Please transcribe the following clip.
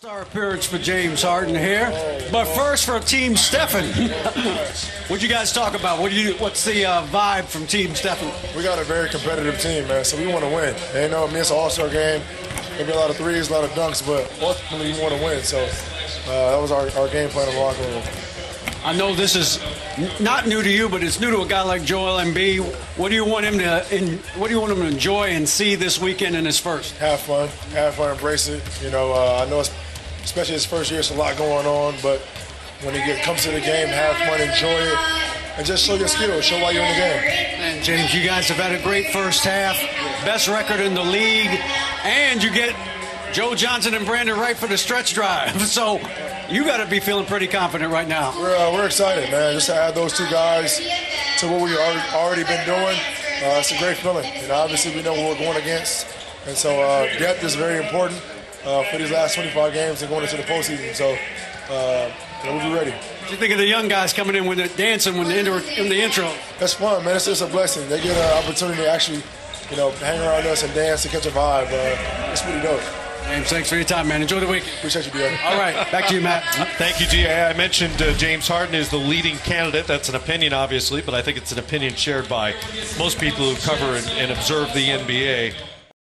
Star appearance for James Harden here, but first for Team Stephen. what you guys talk about? What do you? What's the uh, vibe from Team Stephen? We got a very competitive team, man. So we want to win. And, you know, I mean, it's an All-Star game. There'll a lot of threes, a lot of dunks, but ultimately we want to win. So uh, that was our, our game plan in the locker room. I know this is not new to you, but it's new to a guy like Joel Embiid. What do you want him to? In, what do you want him to enjoy and see this weekend in his first? Have fun, have fun, embrace it. You know, uh, I know it's especially his first year, it's a lot going on, but when he get, comes to the game, have fun, enjoy it, and just show your skills, show why you're in the game. And James, you guys have had a great first half, best record in the league, and you get Joe Johnson and Brandan Wright for the stretch drive. So you got to be feeling pretty confident right now. We're, uh, we're excited, man. Just to add those two guys to what we've already, already been doing, uh, it's a great feeling. And obviously, we know what we're going against, and so uh, depth is very important uh, for these last 25 games and going into the postseason. So uh, you know, we'll be ready. What do you think of the young guys coming in with the dancing when the intro, in the intro? That's fun, man. It's just a blessing. They get an opportunity to actually, you know, hang around us and dance to catch a vibe. Uh, it's pretty dope. James, thanks for your time, man. Enjoy the week. Appreciate you, Diego. All right, back to you, Matt. Thank you, GA. I mentioned uh, James Harden is the leading candidate. That's an opinion, obviously, but I think it's an opinion shared by most people who cover and, and observe the NBA.